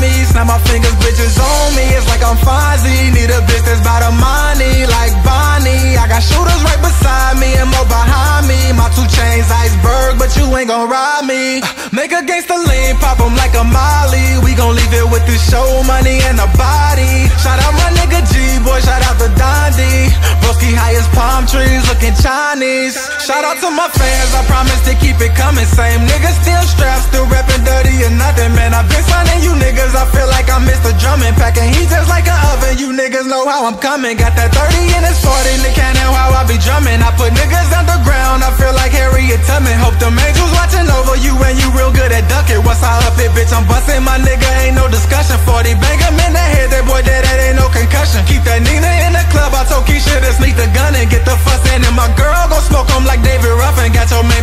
me. Snap my fingers, bitches on me. It's like I'm Fonzie. Need a bitch that's by the money, like Bonnie. I got shooters right beside me and more behind me. My two chains iceberg, but you ain't gon' ride me. Make a gangsta lean, pop 'em like a Molly. We gon' leave it with the show money and the body. Shout out my nigga G, boy, shout out the Dondi. Broski high as palm trees, looking Chinese. Shout out to my fans, I promise to keep it coming. Same nigga still strapped, still rapping dirty niggas know how I'm coming. Got that 30 in this 40 in the cannon, how I be drumming. I put niggas underground, I feel like Harriet Tubman. Hope them angels watching over you and you real good at ducking. Once I up it, bitch, I'm busting my nigga, ain't no discussion. 40 bang him in the head, that boy dead, that ain't no concussion. Keep that Nina in the club, I told Keisha to sneak the gun and get the fuss in. And my girl gon' smoke him like David Ruffin. Got your main